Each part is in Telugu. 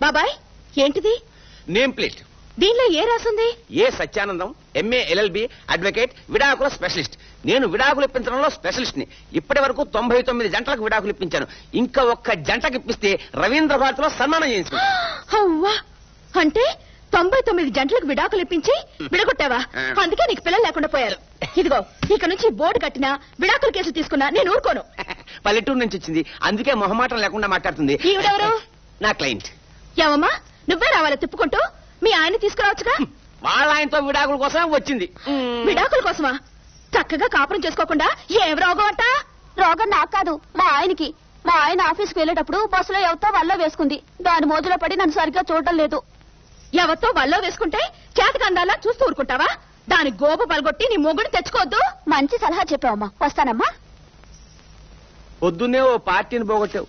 బాబాయ్ ఏంటిది? Name plate. దీనిలో ఏ రాసుంది? A Satyanandam MA LLB advocate విడాకుల స్పెషలిస్ట్. నేను విడాకులు ఇప్పించడంలో స్పెషలిస్ట్ని ఇప్పటి వరకు తొంభై తొమ్మిది జంటలకు విడాకులు ఇప్పించాను. ఇంకా ఒక్క జంటకి ఇప్పిస్తే రవీంద్ర భారతిలో సన్మానం చేయించుకుంటాను అవ్వా! అంటే తొంభై తొమ్మిది జంటలకు విడాకులు ఇప్పించి విడగొట్టావా? అందుకే నీకు పిల్లలు లేకుండా పోయారు. ఇదిగో ఇక నుంచి బోర్డు కట్టినా విడాకుల కేసు తీసుకున్నా నేను ఊరుకోను. పల్లెటూరు నుంచి వచ్చింది. అందుకే మొహమాటం లేకుండా మాట్లాడుతుంది? నా క్లయింట్. ఏమమ్మా? నువ్వే రావాలా తిప్పుకుంటూ? మీ ఆయన తీసుకురావచ్చుగా? వాళ్ళ ఆయనతో విడాకుల కోసం వచ్చింది. విడాకుల కోసమా? చక్కగా కాపురం చేసుకోకుండా ఏం రోగం అంట? రోగం నాకు కాదు మా ఆయనకి. మా ఆయన ఆఫీస్కి వెళ్ళేటప్పుడు బస్సులో ఎవరితో వల్ల వేసుకుంది. దాని మోజులో పడి నన్ను సరిగ్గా చూడటం లేదు. ఎవరితో వల్లో వేసుకుంటే చేతికి అందాలా చూస్తూ ఊరుకుంటావా? దాని గోప పలగొట్టి నీ మొగుడు తెచ్చుకోవద్దు. మంచి సలహా చెప్పావమ్మా. వస్తానమ్మా. పొద్దున్నే ఓ పార్టీని పోగొట్టావు.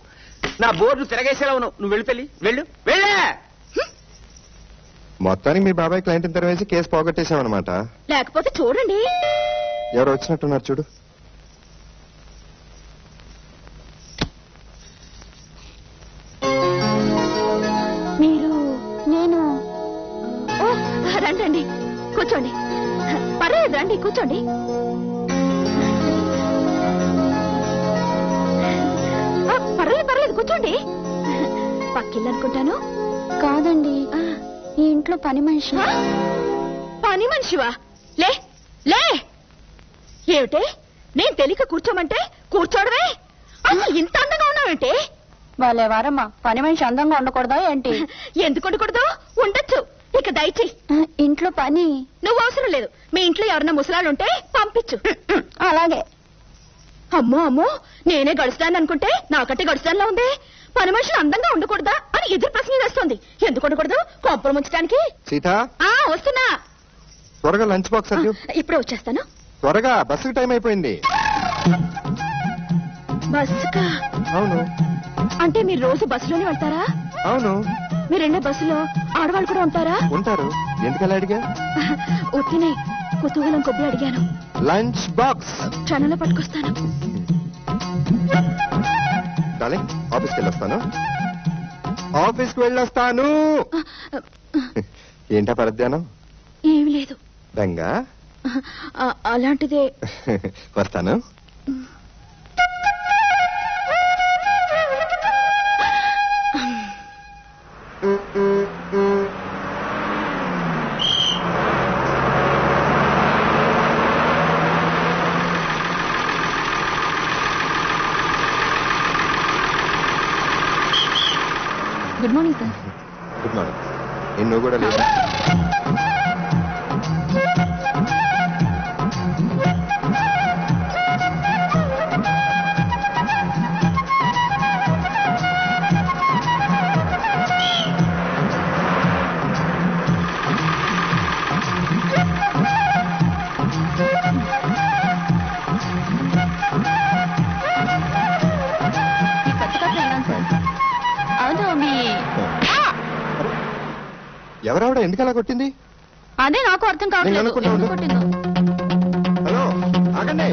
నా బోర్డు తిరగేసేలా ఉన్నావు. నువ్వు వెళ్ళి పెళ్ళి. వెళ్ళు. వెళ్ళే! మొత్తానికి మీ బాబాయ్ క్లయింట్ తెరవేసి కేసు పోగొట్టేశామన్నమాట. లేకపోతే చూడండి. ఎవరు వచ్చినట్టున్నారు చూడు. మీరు నేను ఓ రండి రండి. కూర్చోండి. పర్లేదు రండి కూర్చోండి. కూర్చోండి పక్కిల్లు అనుకుంటాను కాదండి ఈ ఇంట్లో పని మనిషి? పని మనిషివా? లే లే. ఏమిటే? నేను తెలియక కూర్చోమంటే కూర్చోడమే? అసలు ఇంత అందంగా ఉన్నావేంటి? వాళ్ళే వారమ్మా పని మనిషి అందంగా ఉండకూడదా ఏంటి? ఎందుకు ఉండకూడదు? ఉండొచ్చు. ఇక దయచేయి. ఆ, ఇంట్లో పని. నువ్వు అవసరం లేదు. మీ ఇంట్లో ఎవరన్నా ముసలాళ్ళు ఉంటే పంపించు. అలాగే. అమ్మో అమ్మో నేనే గడుస్తాను అనుకుంటే నాకంటే గడుస్తానులా ఉంది. పని మనుషులు అందంగా ఉండకూడదా అని ఎదురు ప్రశ్న వేస్తోంది. ఎందుకు ఉండకూడదు? కొంపలు ముంచడానికి సీత? ఆ వస్తున్నా. త్వరగా లంచ్ బాక్స్ అద్దు ఇప్పుడే వచ్చేస్తాను. త్వరగా బస్సుకి టైం అయిపోయింది. బస్సుకా? అవును. అంటే మీరు రోజు బస్సులోనే వెళ్తారా? అవును. మీరు వెళ్ళే బస్సులో ఆడవాళ్ళు కూడా ఉంటారా? ఉంటారు. ఎందుకలా అడిగా? ఉత్తినే కుతూహలం కొద్ది అడిగాను. Lunch box. క్షణంలో పట్టుకొస్తాను. ఆఫీస్కి వెళ్ళొస్తాను. ఆఫీస్కి వెళ్ళొస్తాను. ఏంటా పరధ్యానం? ఏమీ లేదు. ఆ, అలాంటిదే. వస్తాను. Good morning sir good morning నేను నువ్వు కూడా లేదు ఎవరావిడ ఎందుకు అలా కొట్టింది? అదే నాకు అర్థం కావట్లేదు. హలో ఆగండి.